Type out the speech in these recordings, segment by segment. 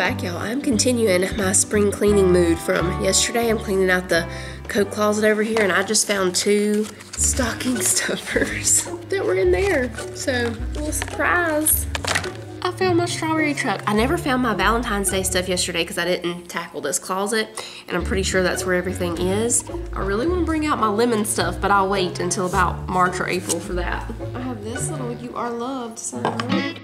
Back, y'all. I'm continuing my spring cleaning mood from yesterday. I'm cleaning out the coat closet over here, and I just found two stocking stuffers that were in there. So, a little surprise. I found my strawberry truck. I never found my Valentine's Day stuff yesterday because I didn't tackle this closet, and I'm pretty sure that's where everything is. I really want to bring out my lemon stuff, but I'll wait until about March or April for that. I have this little You Are Loved sign.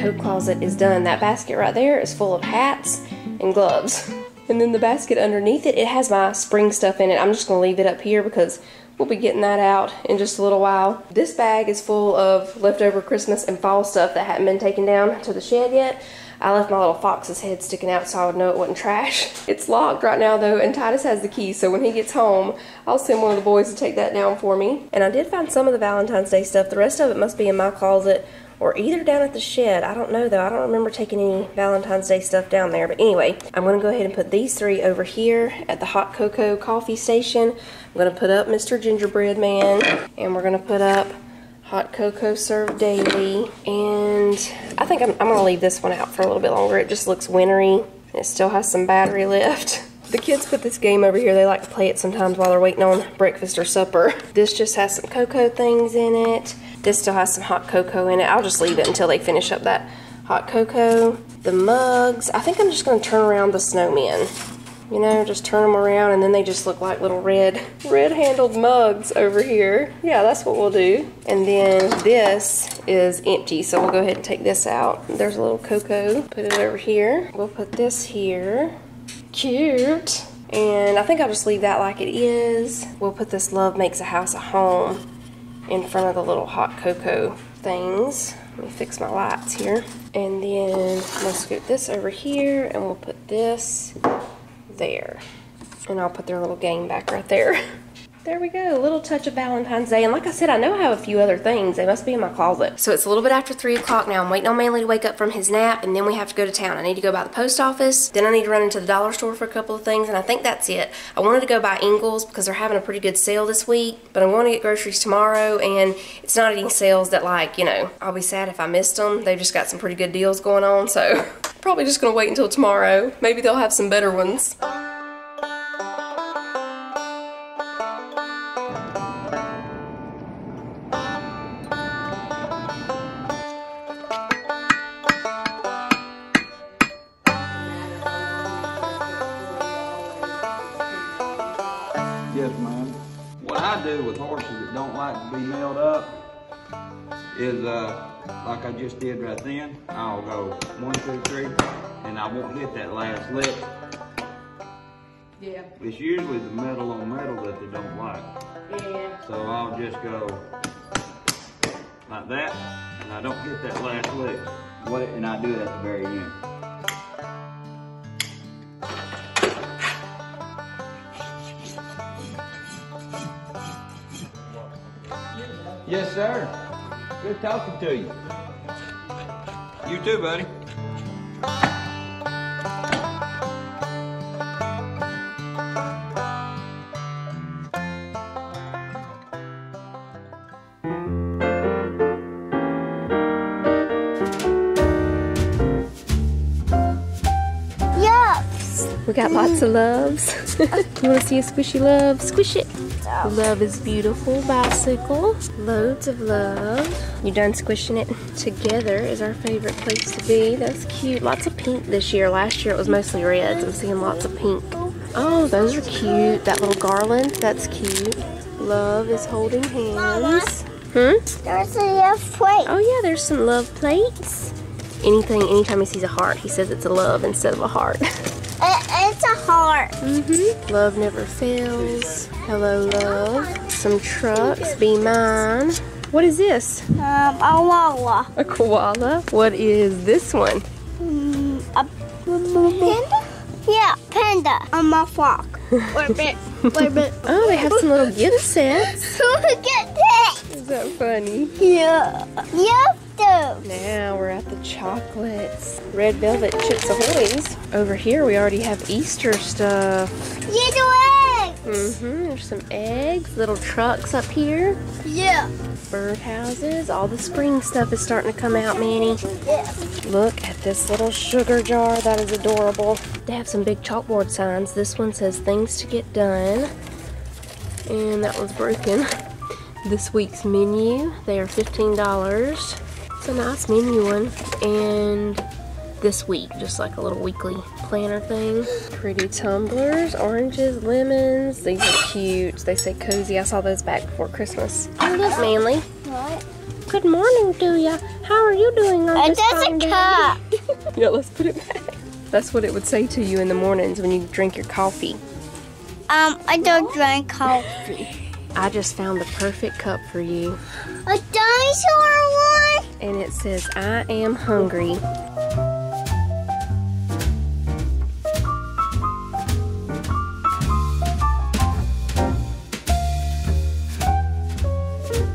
Coat closet is done. That basket right there is full of hats and gloves. And then the basket underneath it, it has my spring stuff in it. I'm just gonna leave it up here because we'll be getting that out in just a little while. This bag is full of leftover Christmas and fall stuff that hadn't been taken down to the shed yet. I left my little fox's head sticking out so I would know it wasn't trash. It's locked right now though, and Titus has the key, so when he gets home, I'll send one of the boys to take that down for me. And I did find some of the Valentine's Day stuff. The rest of it must be in my closet or either down at the shed. I don't know though. I don't remember taking any Valentine's Day stuff down there. But anyway, I'm going to go ahead and put these three over here at the hot cocoa coffee station. I'm going to put up Mr. Gingerbread Man and we're going to put up hot cocoa served daily. And I think I'm, I'm going to leave this one out for a little bit longer. It just looks wintry. It still has some battery left. The kids put this game over here. They like to play it sometimes while they're waiting on breakfast or supper. This just has some cocoa things in it. This still has some hot cocoa in it. I'll just leave it until they finish up that hot cocoa. The mugs. I think I'm just going to turn around the snowmen. You know, just turn them around and then they just look like little red, red handled mugs over here. Yeah, that's what we'll do. And then this is empty, so we'll go ahead and take this out. There's a little cocoa. Put it over here. We'll put this here. Cute. And I think I'll just leave that like it is. We'll put this Love Makes a House a Home in front of the little hot cocoa things. Let me fix my lights here. And then I'm gonna scoot this over here and we'll put this there. And I'll put their little game back right there. There we go, a little touch of Valentine's Day. And like I said, I know I have a few other things. They must be in my closet. So it's a little bit after 3 o'clock now. I'm waiting on Manly to wake up from his nap, and then we have to go to town. I need to go by the post office. Then I need to run into the dollar store for a couple of things, and I think that's it. I wanted to go by Ingles because they're having a pretty good sale this week, but I'm going to get groceries tomorrow, and it's not any sales that, like, you know, I'll be sad if I missed them. They've just got some pretty good deals going on, so probably just going to wait until tomorrow. Maybe they'll have some better ones. Yes, ma'am. What I do with horses that don't like to be nailed up is, uh, like I just did right then, I'll go one, two, three, and I won't hit that last lick. Yeah, It's usually the metal on metal that they don't like. yeah. So I'll just go like that, and I don't hit that last lick. What, and I do it at the very end. Yes, sir. Good talking to you. You too, buddy. Yes. We got lots of loves. you want to see a squishy love? Squish it. Love is beautiful bicycle. Loads of love. You done squishing it? Together is our favorite place to be. That's cute. Lots of pink this year. Last year it was mostly reds. I'm seeing lots of pink. Oh, those are cute. That little garland, that's cute. Love is holding hands. Hmm? There's a left plate. Oh yeah, there's some love plates. Anything, anytime he sees a heart, he says it's a love instead of a heart. It, it's a heart. Mm-hmm. Love never fails. Hello, love. Some trucks. Be mine. What is this? Um, a wawa. A koala. What is this one? Mm, a panda? Yeah, panda. I'm a frog. A bit. Oh, they have some little gift sets. Look at that. Is that funny? Yeah. Do. Now we're at the chocolates. Red velvet chips ahoy's. Over here we already have Easter stuff. The eggs. Mm-hmm. There's some eggs, little trucks up here, Yeah. birdhouses. All the spring stuff is starting to come out, Manny. Yeah. Look at this little sugar jar. That is adorable. They have some big chalkboard signs. This one says things to get done. And that one's broken. This week's menu. They are $15. It's a nice menu one. And this week, just like a little weekly planner thing. Pretty tumblers, oranges, lemons. These are cute. They say cozy. I saw those back before Christmas. Oh, look, Manly. What? Good morning to ya. How are you doing on It this does fine a day? cup. Yeah, let's put it back. That's what it would say to you in the mornings when you drink your coffee. Um, I don't drink coffee. I just found the perfect cup for you. A dinosaur one? And it says, I am hungry.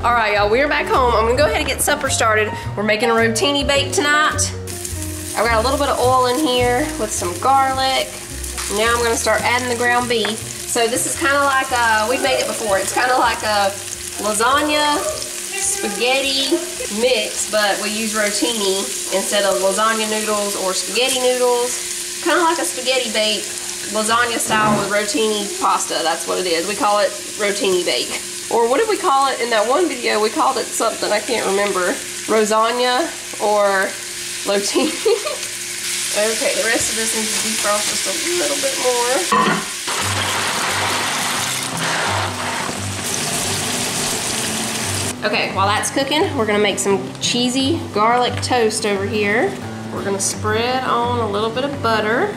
All right, y'all, we're back home. I'm gonna go ahead and get supper started. We're making a rotini bake tonight. I've got a little bit of oil in here with some garlic. Now I'm gonna start adding the ground beef. So this is kind of like, uh, we've made it before. It's kind of like a lasagna spaghetti mix, but we use rotini instead of lasagna noodles or spaghetti noodles. Kind of like a spaghetti bake, lasagna style with rotini pasta. That's what it is. We call it rotini bake. Or what did we call it in that one video? We called it something, I can't remember. Rosagna or Lotini. okay, the rest of this needs to defrost just a little bit more. Okay, while that's cooking, we're gonna make some cheesy garlic toast over here. We're gonna spread on a little bit of butter.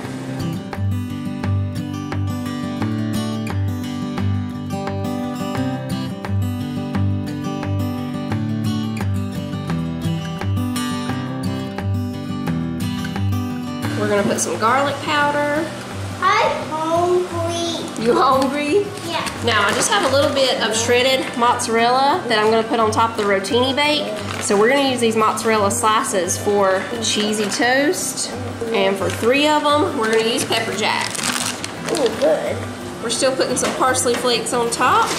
We're gonna put some garlic powder. I'm hungry. You hungry? Yeah. Now, I just have a little bit of shredded mozzarella that I'm gonna put on top of the rotini bake. So we're gonna use these mozzarella slices for the cheesy toast. And for three of them, we're gonna use pepper jack. Oh, good. We're still putting some parsley flakes on top.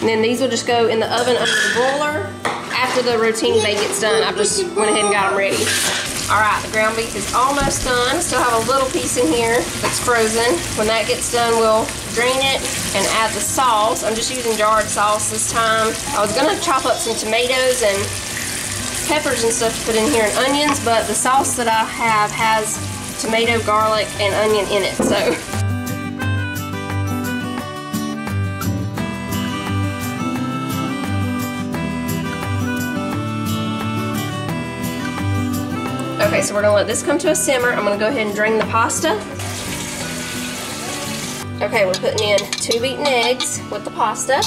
And then these will just go in the oven under the broiler. After the rotini bake gets done, I just went ahead and got them ready. All right, the ground beef is almost done. I still have a little piece in here that's frozen. When that gets done, we'll drain it and add the sauce. I'm just using jarred sauce this time. I was gonna chop up some tomatoes and peppers and stuff to put in here and onions, but the sauce that I have has tomato, garlic, and onion in it, so. Okay, so we're gonna let this come to a simmer. I'm gonna go ahead and drain the pasta. Okay, we're putting in two beaten eggs with the pasta.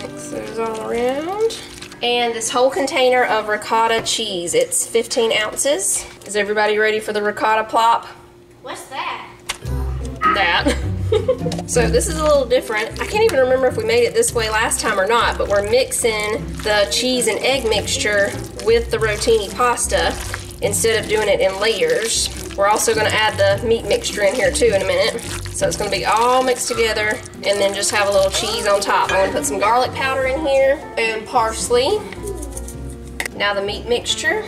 Mix those all around. And this whole container of ricotta cheese. It's 15 ounces. Is everybody ready for the ricotta plop? What's that? that. so this is a little different. I can't even remember if we made it this way last time or not, but we're mixing the cheese and egg mixture with the rotini pasta instead of doing it in layers. We're also gonna add the meat mixture in here too in a minute. So it's gonna be all mixed together and then just have a little cheese on top. I'm gonna put some garlic powder in here and parsley. Now the meat mixture.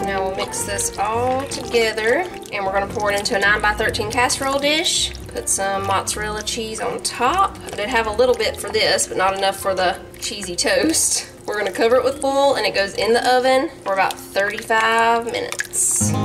Now we'll mix this all together and we're gonna pour it into a 9 by 13 casserole dish. Put some mozzarella cheese on top. I did have a little bit for this, but not enough for the cheesy toast. We're gonna cover it with foil and it goes in the oven for about 35 minutes.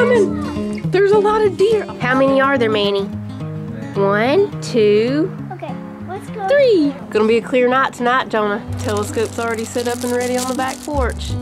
Coming, There's a lot of deer. How many are there, Manny? One, two, Okay, let's go three. Gonna be a clear night tonight, Jonah. Telescope's already set up and ready on the back porch.